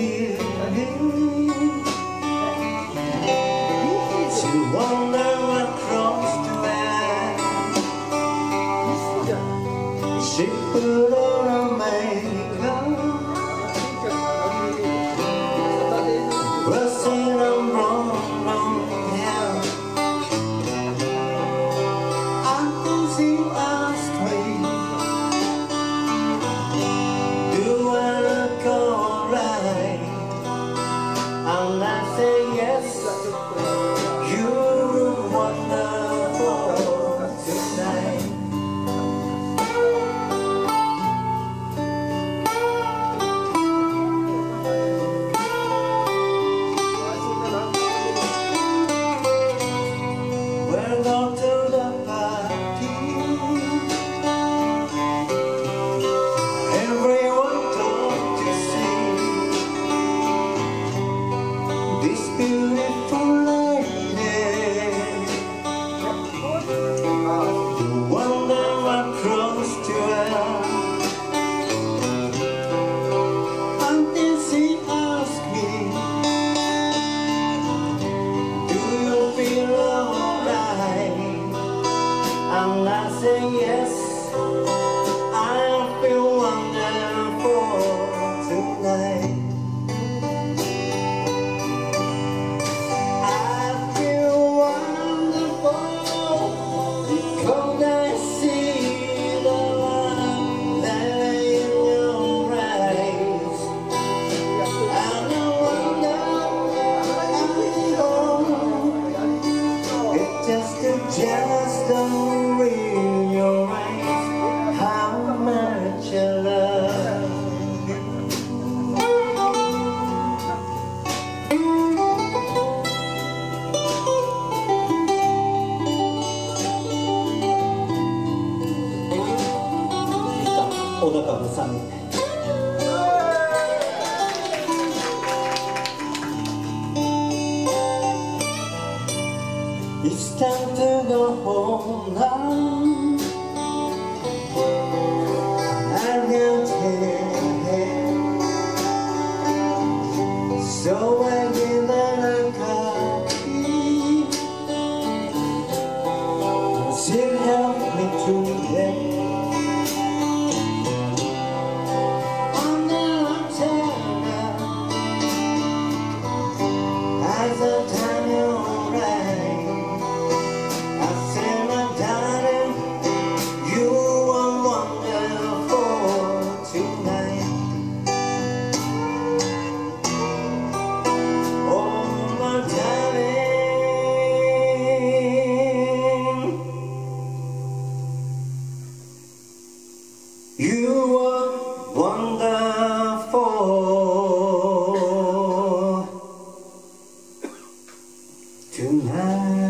here again. I'm not saying yes. I feel It's time to go home now. tonight.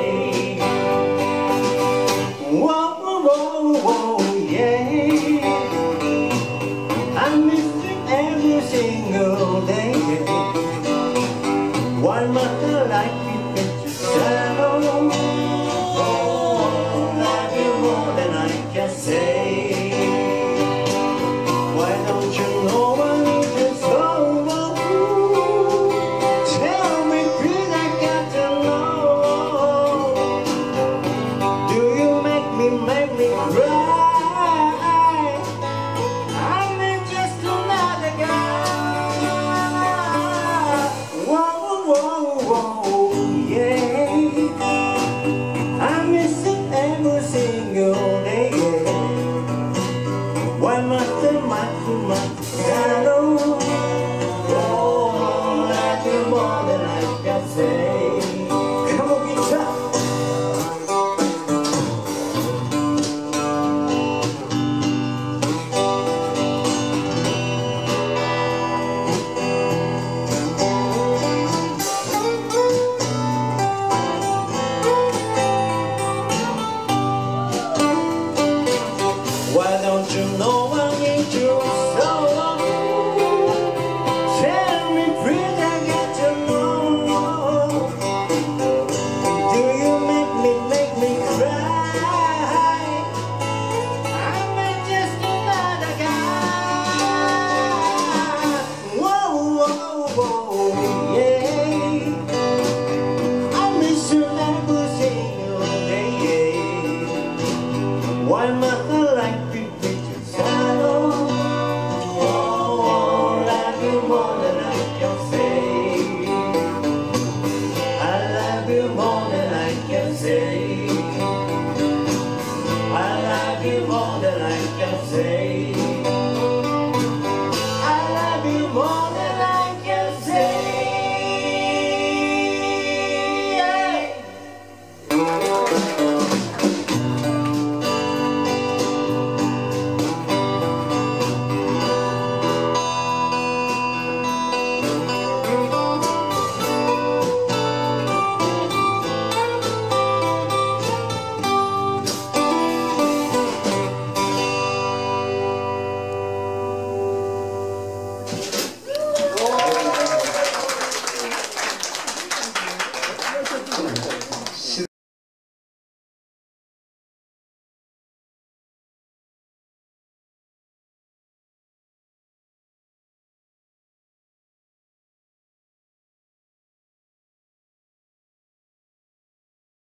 Run!